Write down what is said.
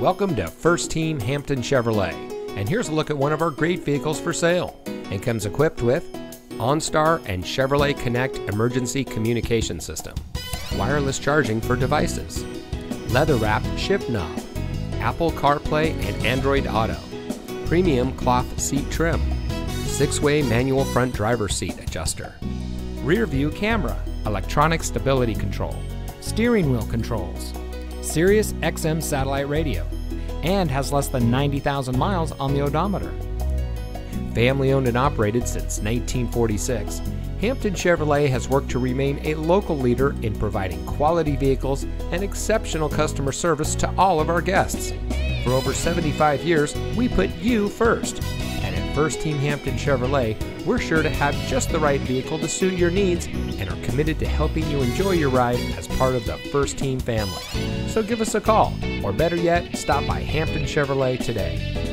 Welcome to First Team Hampton Chevrolet, and here's a look at one of our great vehicles for sale. It comes equipped with OnStar and Chevrolet Connect emergency communication system, wireless charging for devices, leather wrapped shift knob, Apple CarPlay and Android Auto, premium cloth seat trim, six way manual front driver seat adjuster, rear view camera, electronic stability control, steering wheel controls, Sirius XM satellite radio, and has less than 90,000 miles on the odometer. Family owned and operated since 1946, Hampton Chevrolet has worked to remain a local leader in providing quality vehicles and exceptional customer service to all of our guests. For over 75 years, we put you first. First Team Hampton Chevrolet, we're sure to have just the right vehicle to suit your needs and are committed to helping you enjoy your ride as part of the First Team family. So give us a call, or better yet, stop by Hampton Chevrolet today.